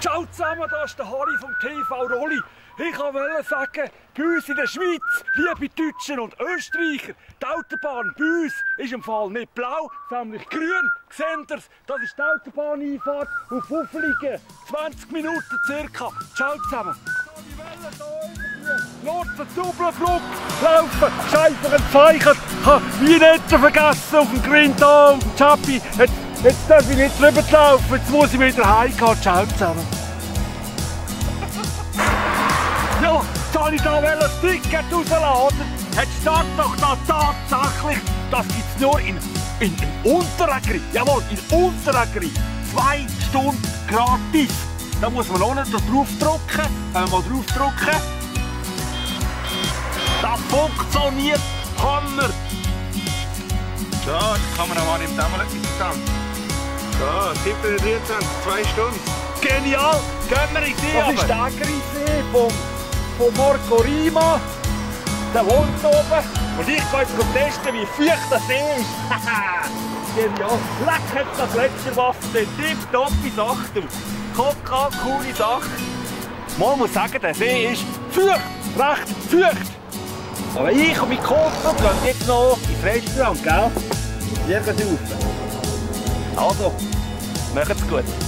Ciao zusammen, da ist der Harry vom TV Rolli. Ich wollte sagen, bei uns in der Schweiz, liebe Deutschen und Österreicher, die Autobahn bei uns ist im Fall nicht blau, sondern grün. Seht ihr Das ist die Autobahneinfahrt auf Uffeligen. 20 Minuten circa. Ciao zusammen. Lotsen, Doppelflug, laufen, scheiße, ein Zeichen. Ich habe wie nicht vergessen auf dem Green da, auf dem Chappi. Jetzt, jetzt darf ich nicht drüber laufen, jetzt muss ich wieder heimgehen. Ciao zusammen. Habe ich da ein Ticket rausladen. Jetzt steht doch da tatsächlich, das gibt es nur in, in, in Unteragri. Jawohl, in Unteragri. Zwei Stunden gratis. Da muss man auch nicht draufdrücken. Wir mal draufdrücken. Das funktioniert Hammer! So, die Kameramann nimmt auch mal etwas zusammen. So, 7.23, zwei Stunden. Genial! Gehen wir in die Das ist der Agrisee vom, vom Marco Rima. Der wohnt oben. Und ich gehe jetzt testen, wie feucht See ist. Genial! Leck hat das Gletscherwasser. Tipptoppi Sache, du. Coca, coole Sache. Man muss sagen, der See ist feucht. Recht feucht. Aber ich und mein Kumpel gehen jetzt noch ins Restaurant, gell? Hier rauf. Also, macht's gut.